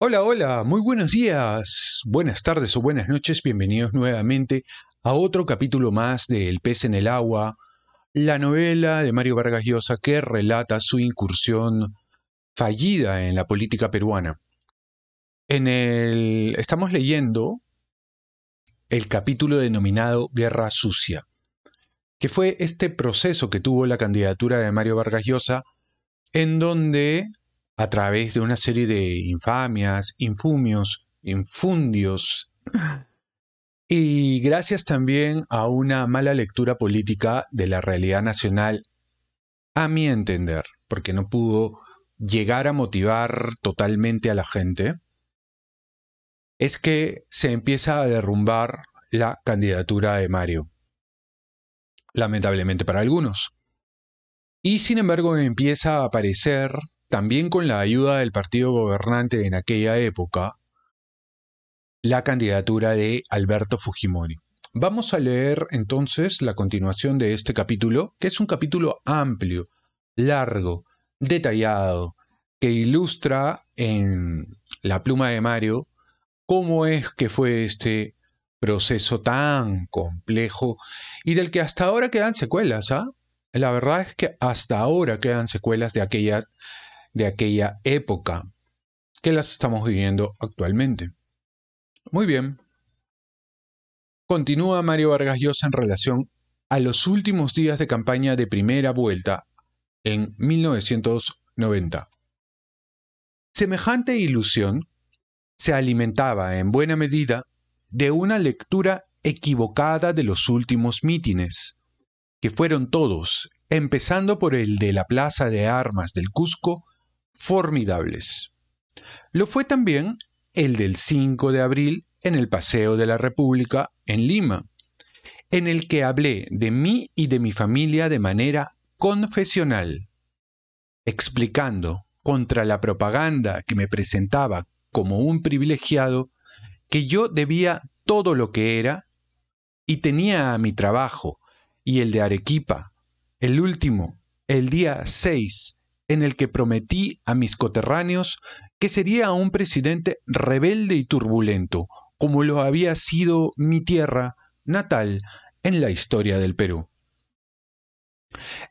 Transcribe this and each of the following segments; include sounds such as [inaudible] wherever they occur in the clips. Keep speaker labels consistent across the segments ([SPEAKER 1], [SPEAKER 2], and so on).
[SPEAKER 1] Hola, hola, muy buenos días, buenas tardes o buenas noches, bienvenidos nuevamente a otro capítulo más de El pez en el agua, la novela de Mario Vargas Llosa que relata su incursión fallida en la política peruana. En el estamos leyendo el capítulo denominado Guerra Sucia, que fue este proceso que tuvo la candidatura de Mario Vargas Llosa en donde a través de una serie de infamias, infumios, infundios, [laughs] y gracias también a una mala lectura política de la realidad nacional, a mi entender, porque no pudo llegar a motivar totalmente a la gente, es que se empieza a derrumbar la candidatura de Mario. Lamentablemente para algunos. Y sin embargo empieza a aparecer también con la ayuda del partido gobernante en aquella época, la candidatura de Alberto Fujimori. Vamos a leer entonces la continuación de este capítulo, que es un capítulo amplio, largo, detallado, que ilustra en la pluma de Mario cómo es que fue este proceso tan complejo y del que hasta ahora quedan secuelas. ¿ah? La verdad es que hasta ahora quedan secuelas de aquella de aquella época que las estamos viviendo actualmente. Muy bien. Continúa Mario Vargas Llosa en relación a los últimos días de campaña de primera vuelta en 1990. Semejante ilusión se alimentaba en buena medida de una lectura equivocada de los últimos mítines, que fueron todos, empezando por el de la Plaza de Armas del Cusco, formidables. Lo fue también el del 5 de abril en el Paseo de la República en Lima, en el que hablé de mí y de mi familia de manera confesional, explicando contra la propaganda que me presentaba como un privilegiado que yo debía todo lo que era y tenía a mi trabajo y el de Arequipa, el último, el día 6 en el que prometí a mis coterráneos que sería un presidente rebelde y turbulento, como lo había sido mi tierra natal en la historia del Perú.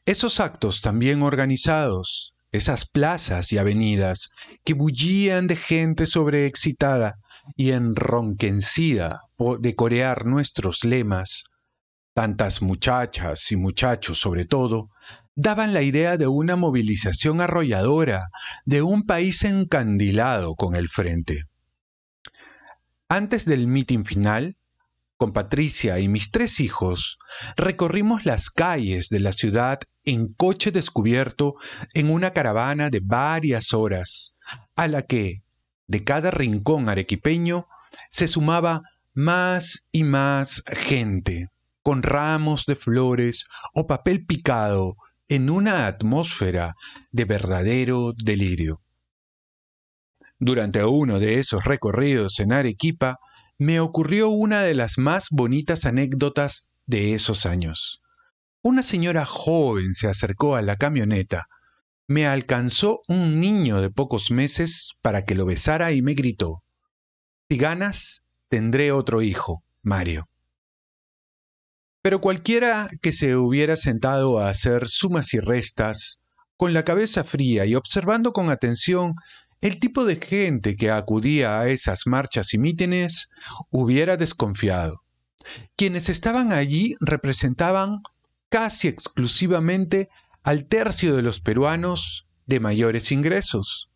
[SPEAKER 1] Esos actos también organizados, esas plazas y avenidas que bullían de gente sobreexcitada y enronquecida de corear nuestros lemas, tantas muchachas y muchachos sobre todo, daban la idea de una movilización arrolladora, de un país encandilado con el frente. Antes del mitin final, con Patricia y mis tres hijos, recorrimos las calles de la ciudad en coche descubierto en una caravana de varias horas, a la que, de cada rincón arequipeño, se sumaba más y más gente, con ramos de flores o papel picado en una atmósfera de verdadero delirio. Durante uno de esos recorridos en Arequipa, me ocurrió una de las más bonitas anécdotas de esos años. Una señora joven se acercó a la camioneta, me alcanzó un niño de pocos meses para que lo besara y me gritó, Si ganas, tendré otro hijo, Mario. Pero cualquiera que se hubiera sentado a hacer sumas y restas, con la cabeza fría y observando con atención el tipo de gente que acudía a esas marchas y mítines, hubiera desconfiado. Quienes estaban allí representaban casi exclusivamente al tercio de los peruanos de mayores ingresos,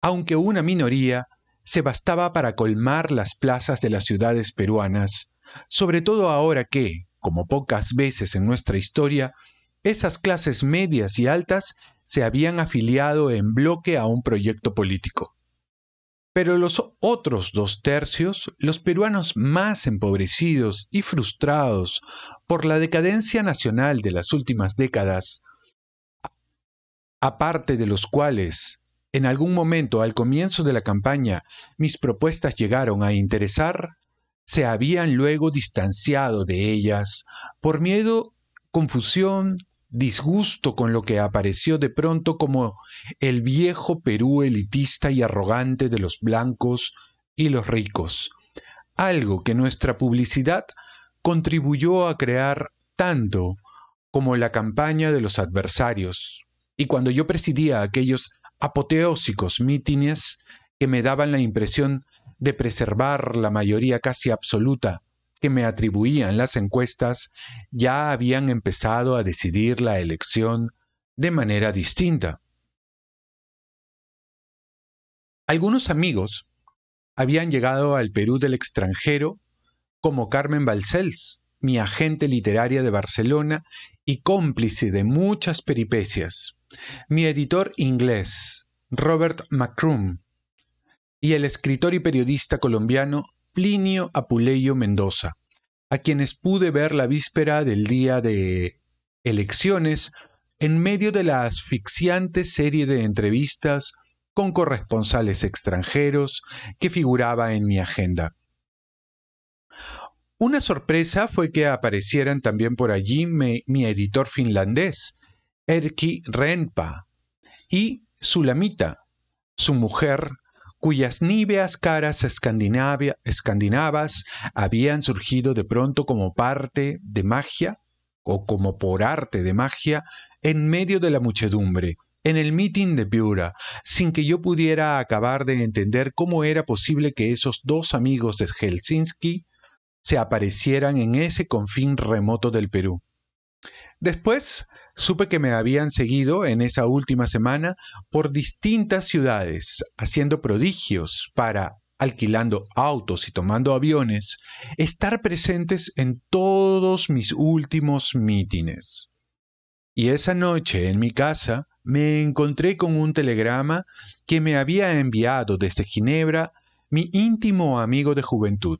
[SPEAKER 1] aunque una minoría se bastaba para colmar las plazas de las ciudades peruanas, sobre todo ahora que, como pocas veces en nuestra historia, esas clases medias y altas se habían afiliado en bloque a un proyecto político. Pero los otros dos tercios, los peruanos más empobrecidos y frustrados por la decadencia nacional de las últimas décadas, aparte de los cuales, en algún momento al comienzo de la campaña, mis propuestas llegaron a interesar, se habían luego distanciado de ellas por miedo, confusión, disgusto con lo que apareció de pronto como el viejo Perú elitista y arrogante de los blancos y los ricos, algo que nuestra publicidad contribuyó a crear tanto como la campaña de los adversarios. Y cuando yo presidía aquellos apoteósicos mítines que me daban la impresión de preservar la mayoría casi absoluta que me atribuían las encuestas ya habían empezado a decidir la elección de manera distinta. Algunos amigos habían llegado al Perú del extranjero, como Carmen Balcells, mi agente literaria de Barcelona y cómplice de muchas peripecias, mi editor inglés, Robert McCrum, y el escritor y periodista colombiano Plinio Apuleyo Mendoza, a quienes pude ver la víspera del día de elecciones en medio de la asfixiante serie de entrevistas con corresponsales extranjeros que figuraba en mi agenda. Una sorpresa fue que aparecieran también por allí mi editor finlandés, Erki Renpa, y Sulamita, su mujer cuyas níveas caras escandinavas habían surgido de pronto como parte de magia o como por arte de magia en medio de la muchedumbre, en el meeting de Piura, sin que yo pudiera acabar de entender cómo era posible que esos dos amigos de Helsinki se aparecieran en ese confín remoto del Perú. Después supe que me habían seguido en esa última semana por distintas ciudades, haciendo prodigios para, alquilando autos y tomando aviones, estar presentes en todos mis últimos mítines. Y esa noche en mi casa me encontré con un telegrama que me había enviado desde Ginebra mi íntimo amigo de juventud,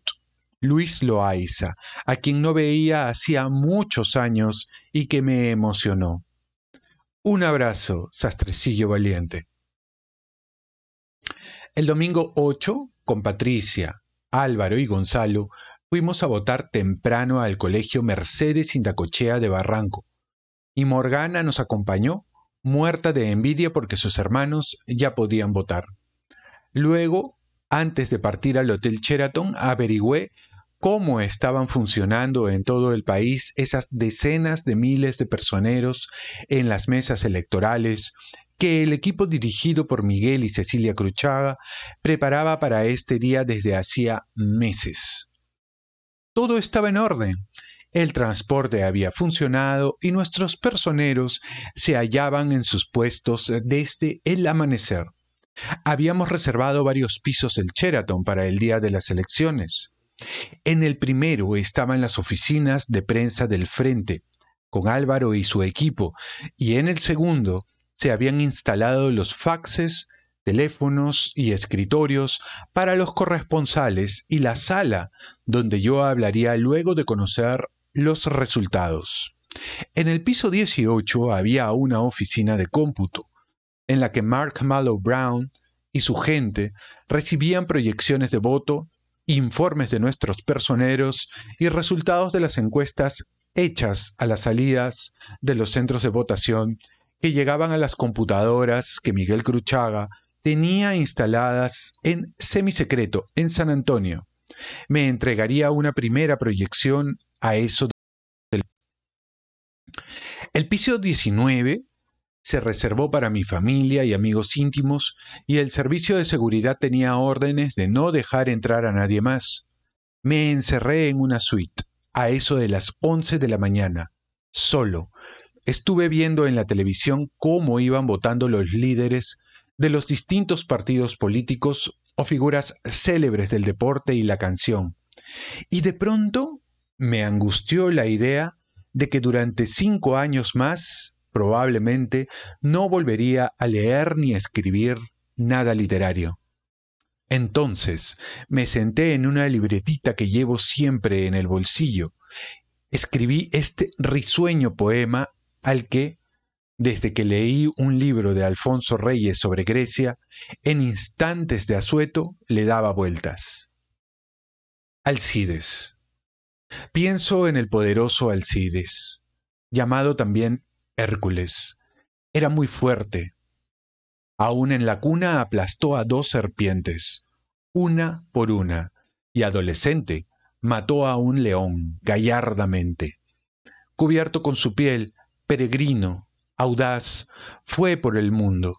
[SPEAKER 1] Luis Loaiza, a quien no veía hacía muchos años y que me emocionó. Un abrazo, sastrecillo valiente. El domingo 8, con Patricia, Álvaro y Gonzalo, fuimos a votar temprano al colegio Mercedes Indacochea de Barranco, y Morgana nos acompañó, muerta de envidia porque sus hermanos ya podían votar. Luego, antes de partir al Hotel Sheraton, averigüé cómo estaban funcionando en todo el país esas decenas de miles de personeros en las mesas electorales que el equipo dirigido por Miguel y Cecilia Cruchaga preparaba para este día desde hacía meses. Todo estaba en orden. El transporte había funcionado y nuestros personeros se hallaban en sus puestos desde el amanecer. Habíamos reservado varios pisos del Sheraton para el día de las elecciones. En el primero estaban las oficinas de prensa del frente, con Álvaro y su equipo, y en el segundo se habían instalado los faxes, teléfonos y escritorios para los corresponsales y la sala donde yo hablaría luego de conocer los resultados. En el piso 18 había una oficina de cómputo, en la que Mark Mallow Brown y su gente recibían proyecciones de voto informes de nuestros personeros y resultados de las encuestas hechas a las salidas de los centros de votación que llegaban a las computadoras que Miguel Cruchaga tenía instaladas en semisecreto en San Antonio. Me entregaría una primera proyección a eso. Del... El piso 19 se reservó para mi familia y amigos íntimos y el servicio de seguridad tenía órdenes de no dejar entrar a nadie más. Me encerré en una suite a eso de las 11 de la mañana, solo. Estuve viendo en la televisión cómo iban votando los líderes de los distintos partidos políticos o figuras célebres del deporte y la canción. Y de pronto me angustió la idea de que durante cinco años más probablemente no volvería a leer ni escribir nada literario. Entonces me senté en una libretita que llevo siempre en el bolsillo. Escribí este risueño poema al que, desde que leí un libro de Alfonso Reyes sobre Grecia, en instantes de asueto le daba vueltas. Alcides. Pienso en el poderoso Alcides, llamado también Hércules. Era muy fuerte. Aún en la cuna aplastó a dos serpientes, una por una, y adolescente mató a un león gallardamente. Cubierto con su piel, peregrino, audaz, fue por el mundo.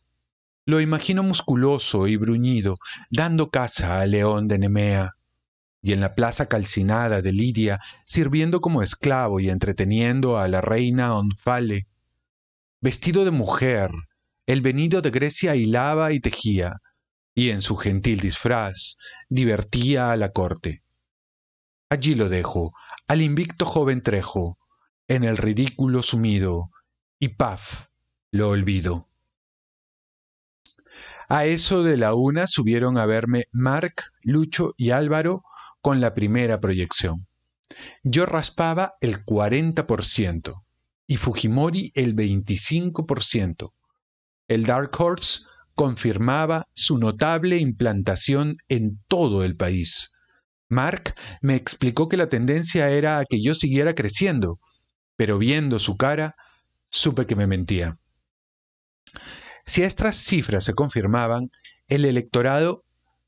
[SPEAKER 1] Lo imagino musculoso y bruñido, dando caza al león de Nemea, y en la plaza calcinada de Lidia, sirviendo como esclavo y entreteniendo a la reina Onfale. Vestido de mujer, el venido de Grecia hilaba y tejía, y en su gentil disfraz divertía a la corte. Allí lo dejo, al invicto joven Trejo, en el ridículo sumido, y paf, lo olvido. A eso de la una subieron a verme Marc, Lucho y Álvaro con la primera proyección. Yo raspaba el 40% y Fujimori el 25%. El Dark Horse confirmaba su notable implantación en todo el país. Mark me explicó que la tendencia era a que yo siguiera creciendo, pero viendo su cara, supe que me mentía. Si estas cifras se confirmaban, el electorado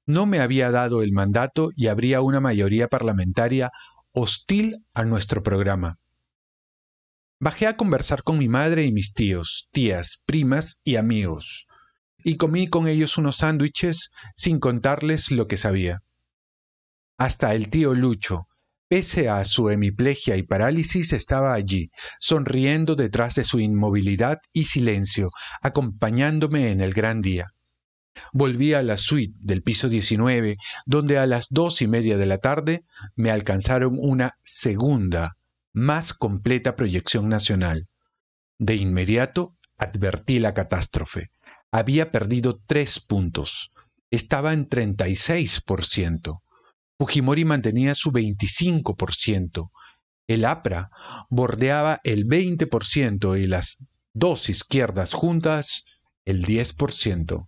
[SPEAKER 1] no me había dado el mandato y habría una mayoría parlamentaria hostil a nuestro programa. Bajé a conversar con mi madre y mis tíos, tías, primas y amigos, y comí con ellos unos sándwiches sin contarles lo que sabía. Hasta el tío Lucho, pese a su hemiplegia y parálisis, estaba allí, sonriendo detrás de su inmovilidad y silencio, acompañándome en el gran día. Volví a la suite del piso 19, donde a las dos y media de la tarde me alcanzaron una segunda, más completa proyección nacional. De inmediato advertí la catástrofe. Había perdido tres puntos. Estaba en 36%. Fujimori mantenía su 25%, el APRA bordeaba el 20% y las dos izquierdas juntas el 10%.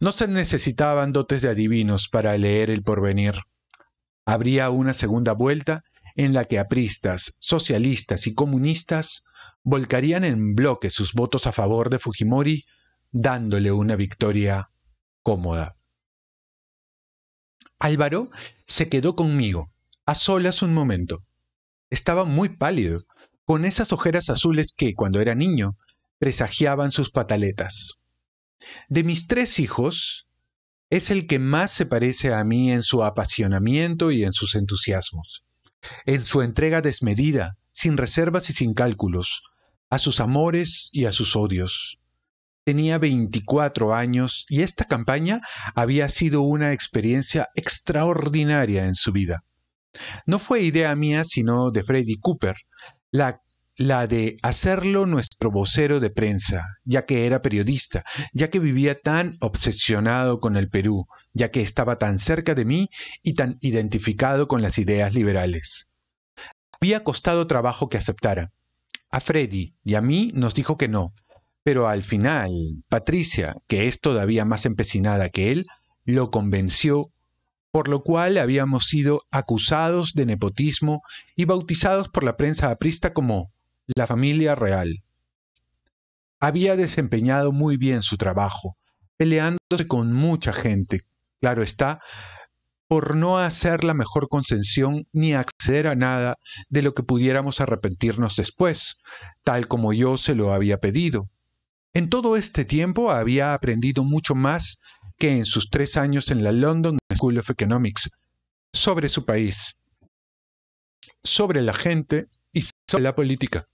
[SPEAKER 1] No se necesitaban dotes de adivinos para leer el porvenir. Habría una segunda vuelta en la que apristas, socialistas y comunistas volcarían en bloque sus votos a favor de Fujimori, dándole una victoria cómoda. Álvaro se quedó conmigo, a solas un momento. Estaba muy pálido, con esas ojeras azules que, cuando era niño, presagiaban sus pataletas. De mis tres hijos, es el que más se parece a mí en su apasionamiento y en sus entusiasmos, en su entrega desmedida, sin reservas y sin cálculos, a sus amores y a sus odios, Tenía 24 años y esta campaña había sido una experiencia extraordinaria en su vida. No fue idea mía sino de Freddy Cooper, la, la de hacerlo nuestro vocero de prensa, ya que era periodista, ya que vivía tan obsesionado con el Perú, ya que estaba tan cerca de mí y tan identificado con las ideas liberales. Había costado trabajo que aceptara. A Freddy y a mí nos dijo que no, pero al final, Patricia, que es todavía más empecinada que él, lo convenció, por lo cual habíamos sido acusados de nepotismo y bautizados por la prensa aprista como la familia real. Había desempeñado muy bien su trabajo, peleándose con mucha gente, claro está, por no hacer la mejor concesión ni acceder a nada de lo que pudiéramos arrepentirnos después, tal como yo se lo había pedido. En todo este tiempo había aprendido mucho más que en sus tres años en la London School of Economics sobre su país, sobre la gente y sobre la política.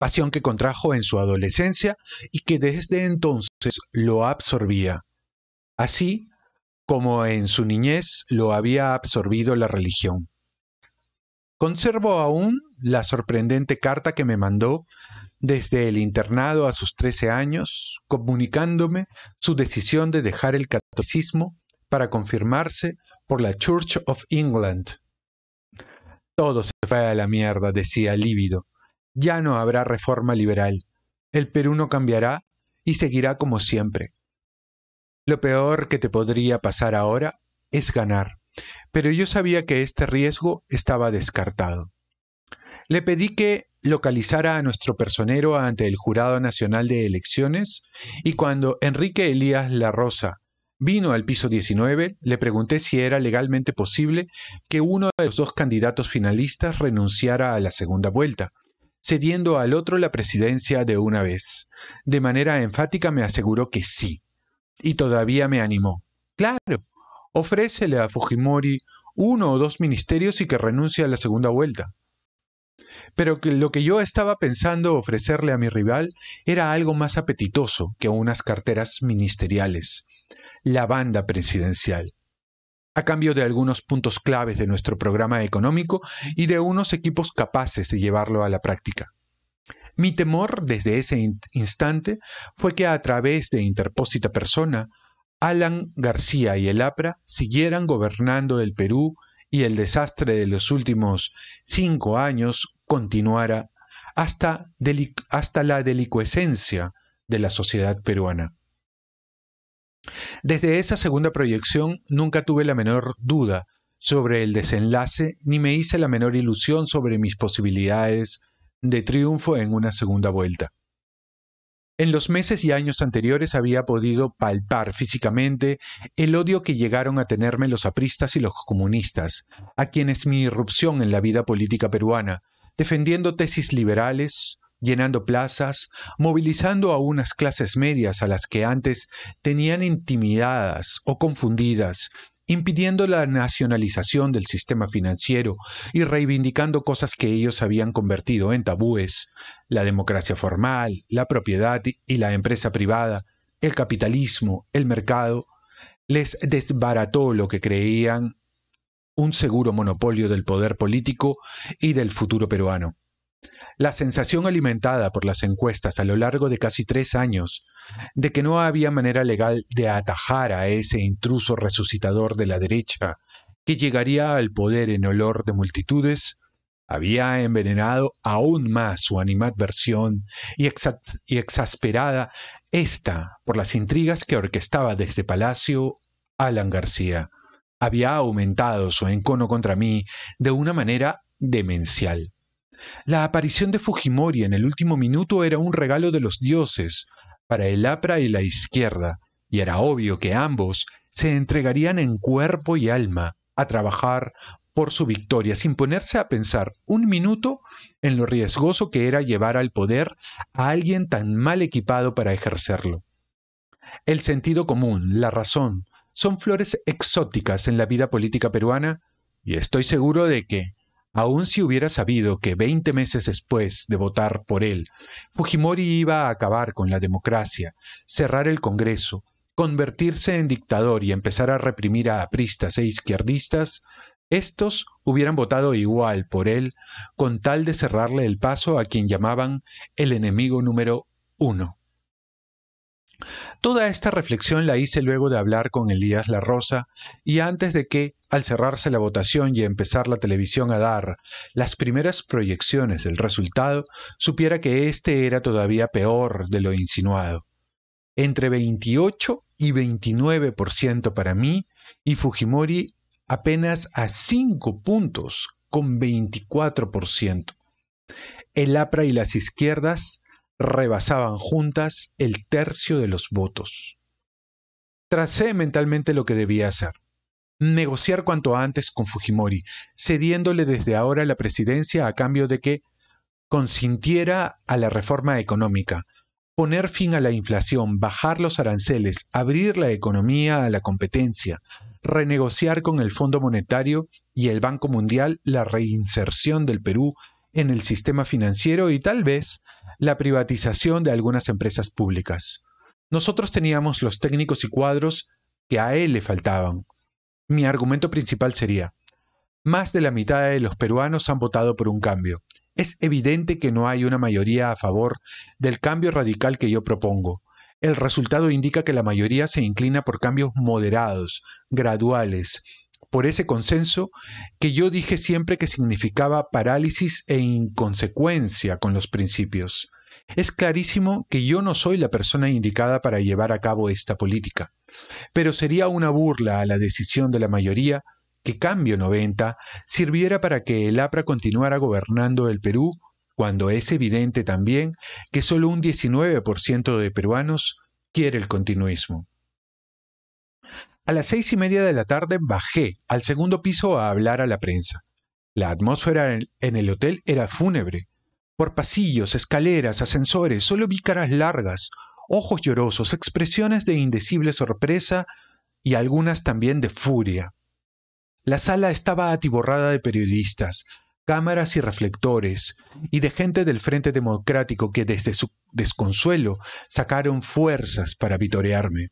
[SPEAKER 1] Pasión que contrajo en su adolescencia y que desde entonces lo absorbía, así como en su niñez lo había absorbido la religión. Conservo aún la sorprendente carta que me mandó desde el internado a sus 13 años, comunicándome su decisión de dejar el catolicismo para confirmarse por la Church of England. Todo se fue a la mierda, decía lívido. Ya no habrá reforma liberal. El Perú no cambiará y seguirá como siempre. Lo peor que te podría pasar ahora es ganar, pero yo sabía que este riesgo estaba descartado. Le pedí que localizara a nuestro personero ante el Jurado Nacional de Elecciones y cuando Enrique Elías La Rosa vino al piso 19, le pregunté si era legalmente posible que uno de los dos candidatos finalistas renunciara a la segunda vuelta, cediendo al otro la presidencia de una vez. De manera enfática me aseguró que sí, y todavía me animó. Claro, ofrécele a Fujimori uno o dos ministerios y que renuncie a la segunda vuelta. Pero lo que yo estaba pensando ofrecerle a mi rival era algo más apetitoso que unas carteras ministeriales, la banda presidencial. A cambio de algunos puntos claves de nuestro programa económico y de unos equipos capaces de llevarlo a la práctica. Mi temor desde ese instante fue que a través de interpósita persona, Alan García y el APRA siguieran gobernando el Perú y el desastre de los últimos cinco años continuara hasta, hasta la delicuescencia de la sociedad peruana. Desde esa segunda proyección nunca tuve la menor duda sobre el desenlace ni me hice la menor ilusión sobre mis posibilidades de triunfo en una segunda vuelta. En los meses y años anteriores había podido palpar físicamente el odio que llegaron a tenerme los apristas y los comunistas, a quienes mi irrupción en la vida política peruana, defendiendo tesis liberales, llenando plazas, movilizando a unas clases medias a las que antes tenían intimidadas o confundidas, impidiendo la nacionalización del sistema financiero y reivindicando cosas que ellos habían convertido en tabúes, la democracia formal, la propiedad y la empresa privada, el capitalismo, el mercado, les desbarató lo que creían un seguro monopolio del poder político y del futuro peruano. La sensación alimentada por las encuestas a lo largo de casi tres años de que no había manera legal de atajar a ese intruso resucitador de la derecha que llegaría al poder en olor de multitudes, había envenenado aún más su animadversión y, exasperada esta por las intrigas que orquestaba desde Palacio Alan García. Había aumentado su encono contra mí de una manera demencial. La aparición de Fujimori en el último minuto era un regalo de los dioses para el APRA y la izquierda, y era obvio que ambos se entregarían en cuerpo y alma a trabajar por su victoria, sin ponerse a pensar un minuto en lo riesgoso que era llevar al poder a alguien tan mal equipado para ejercerlo. El sentido común, la razón, son flores exóticas en la vida política peruana, y estoy seguro de que, Aun si hubiera sabido que veinte meses después de votar por él, Fujimori iba a acabar con la democracia, cerrar el Congreso, convertirse en dictador y empezar a reprimir a apristas e izquierdistas, estos hubieran votado igual por él con tal de cerrarle el paso a quien llamaban el enemigo número uno. Toda esta reflexión la hice luego de hablar con Elías La Rosa y antes de que, al cerrarse la votación y empezar la televisión a dar las primeras proyecciones del resultado, supiera que este era todavía peor de lo insinuado. Entre 28 y 29% para mí y Fujimori apenas a 5 puntos con 24%. El APRA y las izquierdas rebasaban juntas el tercio de los votos. Tracé mentalmente lo que debía hacer. Negociar cuanto antes con Fujimori, cediéndole desde ahora la presidencia a cambio de que consintiera a la reforma económica, poner fin a la inflación, bajar los aranceles, abrir la economía a la competencia, renegociar con el Fondo Monetario y el Banco Mundial la reinserción del Perú en el sistema financiero y tal vez la privatización de algunas empresas públicas. Nosotros teníamos los técnicos y cuadros que a él le faltaban. Mi argumento principal sería, más de la mitad de los peruanos han votado por un cambio. Es evidente que no hay una mayoría a favor del cambio radical que yo propongo. El resultado indica que la mayoría se inclina por cambios moderados, graduales, por ese consenso que yo dije siempre que significaba parálisis e inconsecuencia con los principios. Es clarísimo que yo no soy la persona indicada para llevar a cabo esta política, pero sería una burla a la decisión de la mayoría que Cambio 90 sirviera para que el APRA continuara gobernando el Perú cuando es evidente también que solo un 19% de peruanos quiere el continuismo. A las seis y media de la tarde bajé al segundo piso a hablar a la prensa. La atmósfera en el hotel era fúnebre. Por pasillos, escaleras, ascensores, solo vi caras largas, ojos llorosos, expresiones de indecible sorpresa y algunas también de furia. La sala estaba atiborrada de periodistas, cámaras y reflectores, y de gente del Frente Democrático que desde su desconsuelo sacaron fuerzas para vitorearme.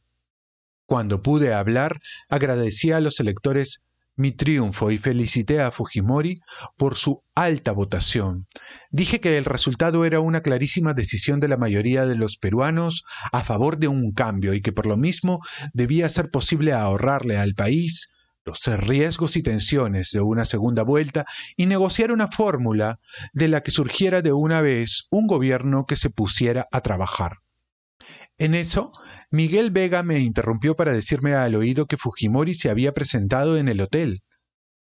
[SPEAKER 1] Cuando pude hablar, agradecí a los electores mi triunfo y felicité a Fujimori por su alta votación. Dije que el resultado era una clarísima decisión de la mayoría de los peruanos a favor de un cambio y que por lo mismo debía ser posible ahorrarle al país los riesgos y tensiones de una segunda vuelta y negociar una fórmula de la que surgiera de una vez un gobierno que se pusiera a trabajar. En eso, Miguel Vega me interrumpió para decirme al oído que Fujimori se había presentado en el hotel.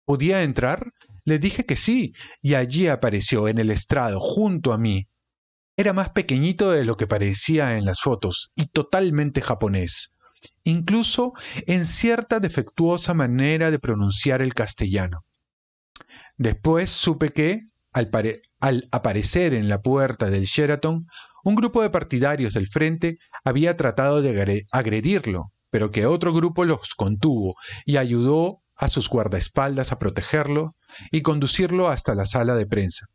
[SPEAKER 1] ¿Podía entrar? Le dije que sí, y allí apareció en el estrado, junto a mí. Era más pequeñito de lo que parecía en las fotos, y totalmente japonés incluso en cierta defectuosa manera de pronunciar el castellano. Después supe que, al, aparecer en la puerta del Sheraton, un grupo de partidarios del frente había tratado de agredirlo, pero que otro grupo los contuvo y ayudó a sus guardaespaldas a protegerlo y conducirlo hasta la sala de prensa.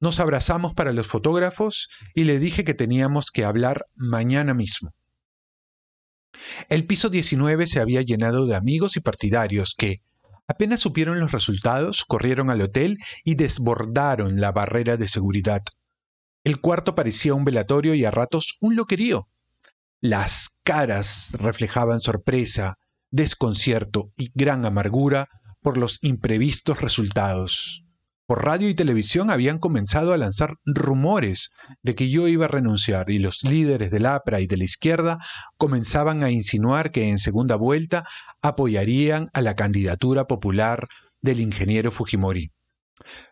[SPEAKER 1] Nos abrazamos para los fotógrafos y le dije que teníamos que hablar mañana mismo. El piso 19 se había llenado de amigos y partidarios que, apenas supieron los resultados, corrieron al hotel y desbordaron la barrera de seguridad. El cuarto parecía un velatorio y a ratos un loquerío. Las caras reflejaban sorpresa, desconcierto y gran amargura por los imprevistos resultados por radio y televisión habían comenzado a lanzar rumores de que yo iba a renunciar y los líderes del APRA y de la izquierda comenzaban a insinuar que en segunda vuelta apoyarían a la candidatura popular del ingeniero Fujimori.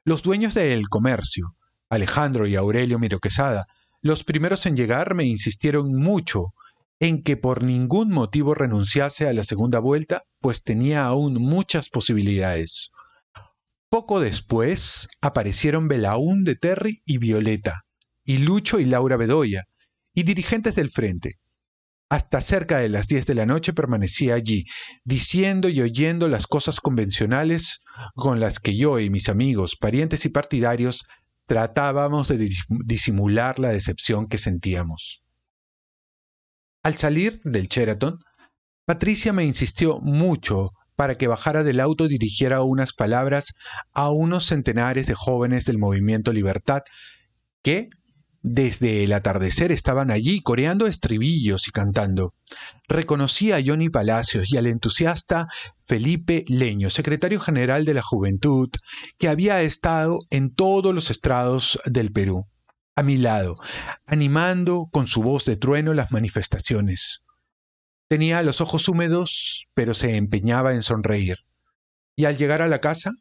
[SPEAKER 1] Los dueños del comercio, Alejandro y Aurelio Miroquesada, los primeros en llegar me insistieron mucho en que por ningún motivo renunciase a la segunda vuelta, pues tenía aún muchas posibilidades. Poco después aparecieron de Terry y Violeta, y Lucho y Laura Bedoya, y dirigentes del frente. Hasta cerca de las 10 de la noche permanecía allí, diciendo y oyendo las cosas convencionales con las que yo y mis amigos, parientes y partidarios tratábamos de disimular la decepción que sentíamos. Al salir del Sheraton, Patricia me insistió mucho para que bajara del auto y dirigiera unas palabras a unos centenares de jóvenes del movimiento Libertad que, desde el atardecer estaban allí coreando estribillos y cantando. Reconocí a Johnny Palacios y al entusiasta Felipe Leño, secretario general de la Juventud, que había estado en todos los estrados del Perú, a mi lado, animando con su voz de trueno las manifestaciones. Tenía los ojos húmedos, pero se empeñaba en sonreír. Y al llegar a la casa,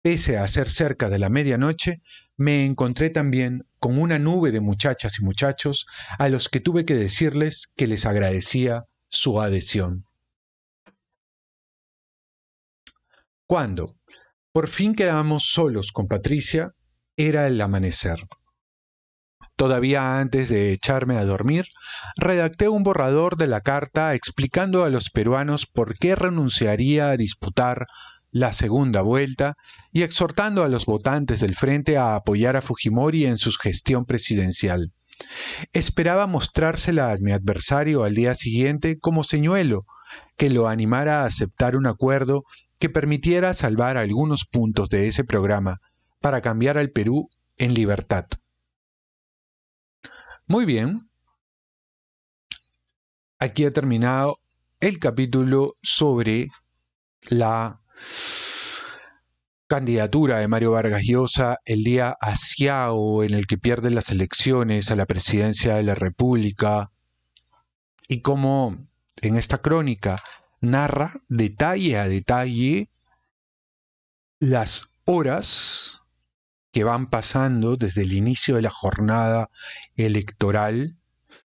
[SPEAKER 1] pese a ser cerca de la medianoche, me encontré también con una nube de muchachas y muchachos a los que tuve que decirles que les agradecía su adhesión. Cuando por fin quedamos solos con Patricia, era el amanecer. Todavía antes de echarme a dormir, redacté un borrador de la carta explicando a los peruanos por qué renunciaría a disputar la segunda vuelta y exhortando a los votantes del frente a apoyar a Fujimori en su gestión presidencial. Esperaba mostrársela a mi adversario al día siguiente como señuelo que lo animara a aceptar un acuerdo que permitiera salvar algunos puntos de ese programa para cambiar al Perú en libertad. Muy bien. Aquí ha terminado el capítulo sobre la candidatura de Mario Vargas Llosa el día asiago en el que pierde las elecciones a la presidencia de la República y cómo en esta crónica narra detalle a detalle las horas que van pasando desde el inicio de la jornada electoral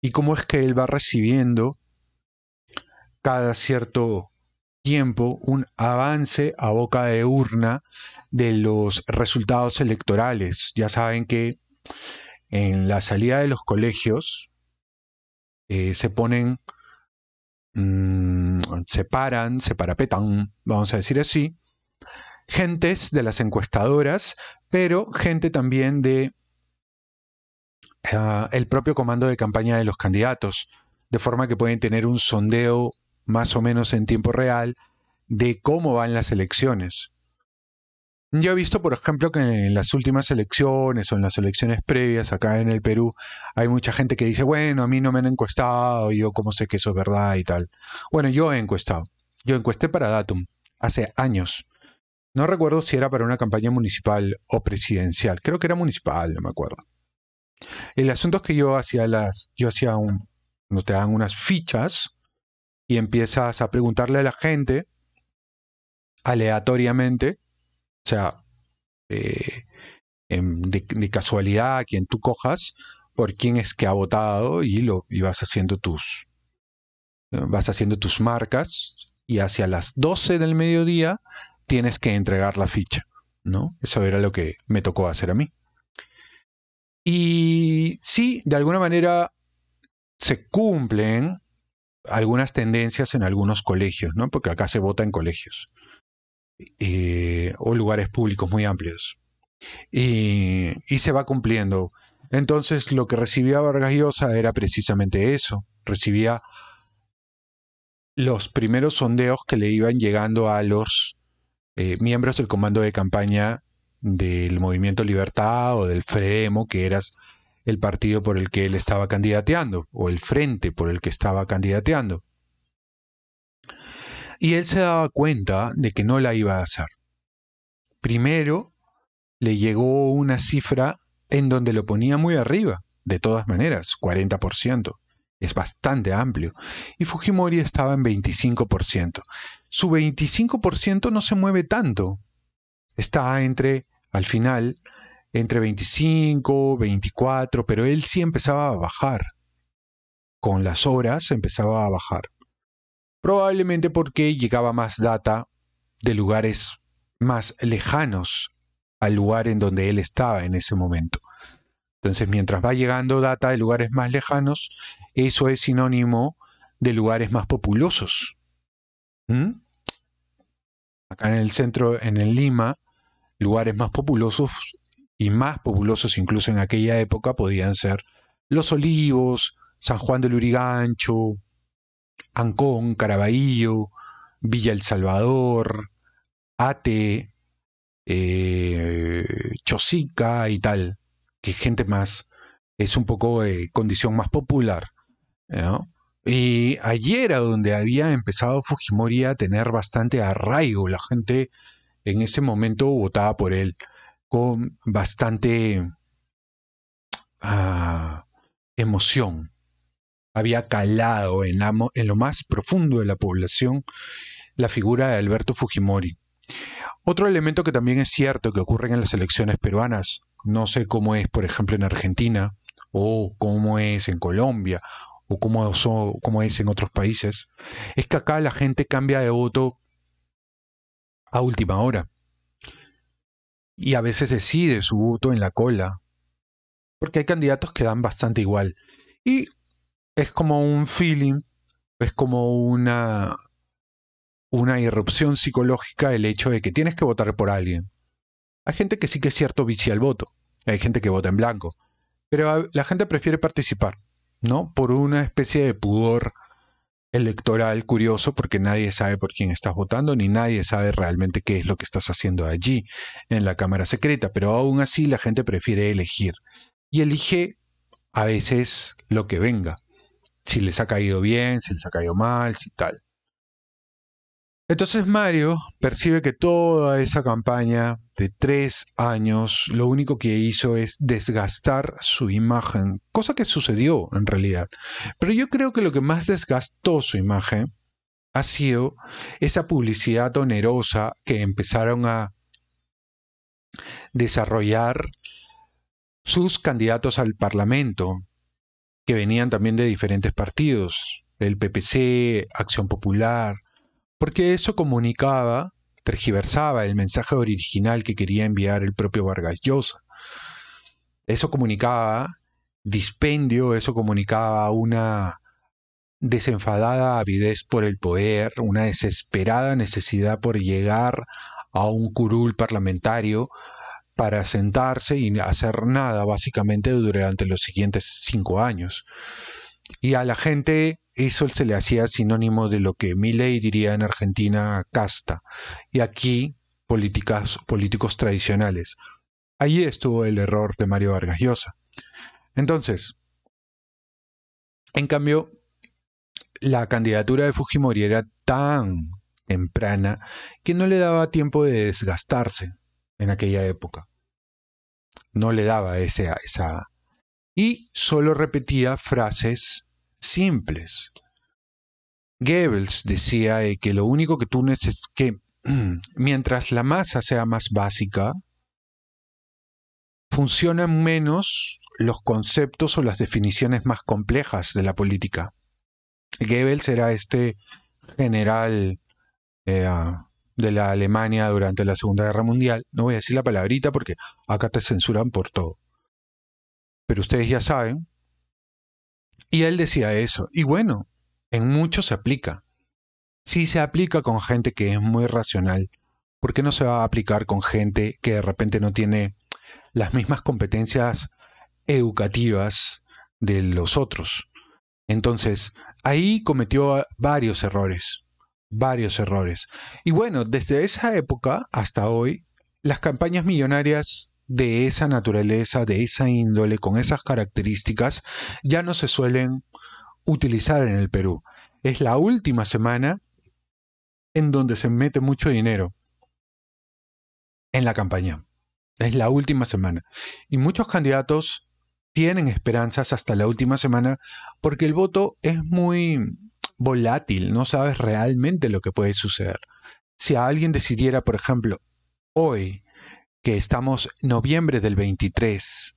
[SPEAKER 1] y cómo es que él va recibiendo cada cierto tiempo un avance a boca de urna de los resultados electorales. Ya saben que en la salida de los colegios eh, se ponen, mm, se paran, se parapetan, vamos a decir así, gentes de las encuestadoras, pero gente también de ah, el propio comando de campaña de los candidatos, de forma que pueden tener un sondeo más o menos en tiempo real de cómo van las elecciones. Yo he visto, por ejemplo, que en las últimas elecciones o en las elecciones previas acá en el Perú hay mucha gente que dice, bueno, a mí no me han encuestado, yo cómo sé que eso es verdad y tal. Bueno, yo he encuestado. Yo encuesté para Datum hace años. No recuerdo si era para una campaña municipal o presidencial. Creo que era municipal, no me acuerdo. El asunto es que yo hacía las, yo hacía un, no te dan unas fichas y empiezas a preguntarle a la gente aleatoriamente, o sea, eh, de, casualidad a quien tú cojas, por quién es que ha votado y, lo, y vas haciendo tus vas haciendo tus marcas y hacia las 12 del mediodía tienes que entregar la ficha, ¿no? Eso era lo que me tocó hacer a mí. Y sí, de alguna manera se cumplen algunas tendencias en algunos colegios, ¿no? Porque acá se vota en colegios eh, o lugares públicos muy amplios. Y, se va cumpliendo. Entonces lo que recibía Vargas Llosa era precisamente eso. Recibía los primeros sondeos que le iban llegando a los eh, miembros del comando de campaña del Movimiento Libertad o del FREMO, que era el partido por el que él estaba candidateando, o el frente por el que estaba candidateando. Y él se daba cuenta de que no la iba a hacer. Primero, le llegó una cifra en donde lo ponía muy arriba, de todas maneras, 40%. Es bastante amplio. Y Fujimori estaba en 25%. Su 25% no se mueve tanto. Está entre, al final, entre 25, 24, pero él sí empezaba a bajar. Con las horas empezaba a bajar. Probablemente porque llegaba más data de lugares más lejanos al lugar en donde él estaba en ese momento. Entonces, mientras va llegando data de lugares más lejanos, eso es sinónimo de lugares más populosos. ¿Mm? Acá en el centro, en el Lima, lugares más populosos y más populosos incluso en aquella época podían ser Los Olivos, San Juan del Urigancho, Ancón, Caraballo, Villa El Salvador, Ate, eh, Chosica y tal, que gente más, es un poco de condición más popular. Y ayer era donde había empezado Fujimori a tener bastante arraigo, la gente en ese momento votaba por él con bastante ah, emoción. Había calado en, en lo más profundo de la población la figura de Alberto Fujimori. Otro elemento que también es cierto que ocurre en las elecciones peruanas, no sé cómo es, por ejemplo, en Argentina, o cómo es en Colombia, o cómo es en otros países, es que acá la gente cambia de voto a última hora y a veces decide su voto en la cola, porque hay candidatos que dan bastante igual. Y es como un feeling, es como una, una irrupción psicológica el hecho de que tienes que votar por alguien. Hay gente que sí que es cierto vicia el voto, hay gente que vota en blanco, pero la gente prefiere participar, ¿no? Por una especie de pudor electoral curioso porque nadie sabe por quién estás votando ni nadie sabe realmente qué es lo que estás haciendo allí en la Cámara Secreta, pero aún así la gente prefiere elegir y elige a veces lo que venga, si les ha caído bien, si les ha caído mal, si tal. Entonces Mario percibe que toda esa campaña de tres años lo único que hizo es desgastar su imagen, cosa que sucedió en realidad. Pero yo creo que lo que más desgastó su imagen ha sido esa publicidad onerosa que empezaron a desarrollar sus candidatos al Parlamento, que venían también de diferentes partidos, el PPC, Acción Popular, porque eso comunicaba, tergiversaba el mensaje original que quería enviar el propio Vargas Llosa. Eso comunicaba dispendio, eso comunicaba una desenfadada avidez por el poder, una desesperada necesidad por llegar a un curul parlamentario para sentarse y hacer nada básicamente durante los siguientes cinco años. Y a la gente eso se le hacía sinónimo de lo que Milley diría en Argentina casta. Y aquí políticas, políticos tradicionales. Allí estuvo el error de Mario Vargas Llosa. Entonces, en cambio, la candidatura de Fujimori era tan temprana que no le daba tiempo de desgastarse en aquella época. No le daba ese, esa... Y solo repetía frases simples. Goebbels decía que lo único que tú necesitas, que [clears throat] mientras la masa sea más básica, funcionan menos los conceptos o las definiciones más complejas de la política. Goebbels era este general eh, de la Alemania durante la Segunda Guerra Mundial. No voy a decir la palabrita porque acá te censuran por todo. Pero ustedes ya saben. Y él decía eso. Y bueno, en muchos se aplica. Si se aplica con gente que es muy racional, ¿por qué no se va a aplicar con gente que de repente no tiene las mismas competencias educativas de los otros? Entonces, ahí cometió varios errores, varios errores. Y bueno, desde esa época hasta hoy, las campañas millonarias de esa naturaleza, de esa índole, con esas características, ya no se suelen utilizar en el Perú. Es la última semana en donde se mete mucho dinero en la campaña. Es la última semana. Y muchos candidatos tienen esperanzas hasta la última semana porque el voto es muy volátil, no sabes realmente lo que puede suceder. Si alguien decidiera, por ejemplo, hoy, que estamos noviembre del 23,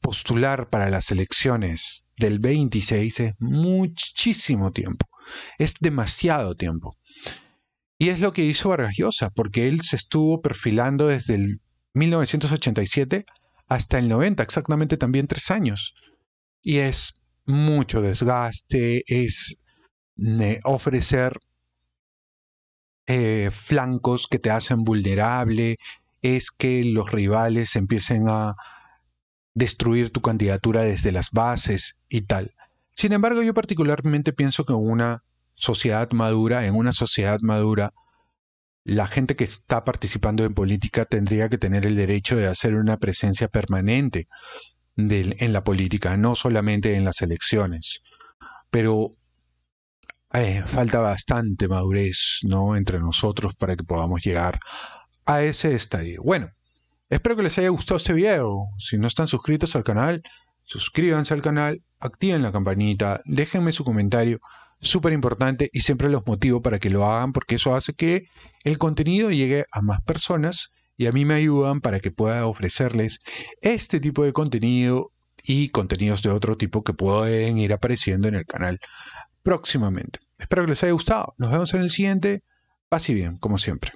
[SPEAKER 1] postular para las elecciones del 26 es muchísimo tiempo, es demasiado tiempo. Y es lo que hizo Vargas Llosa, porque él se estuvo perfilando desde el 1987 hasta el 90, exactamente también tres años. Y es mucho desgaste, es ofrecer eh, flancos que te hacen vulnerable, es que los rivales empiecen a destruir tu candidatura desde las bases y tal. Sin embargo, yo particularmente pienso que en una sociedad madura, en una sociedad madura, la gente que está participando en política tendría que tener el derecho de hacer una presencia permanente en la política, no solamente en las elecciones. Pero eh, falta bastante madurez ¿no? entre nosotros para que podamos llegar a ese estadio. Bueno, espero que les haya gustado este video. Si no están suscritos al canal, suscríbanse al canal, activen la campanita, déjenme su comentario súper importante y siempre los motivo para que lo hagan porque eso hace que el contenido llegue a más personas y a mí me ayudan para que pueda ofrecerles este tipo de contenido y contenidos de otro tipo que pueden ir apareciendo en el canal próximamente. Espero que les haya gustado. Nos vemos en el siguiente. Paz y bien, como siempre.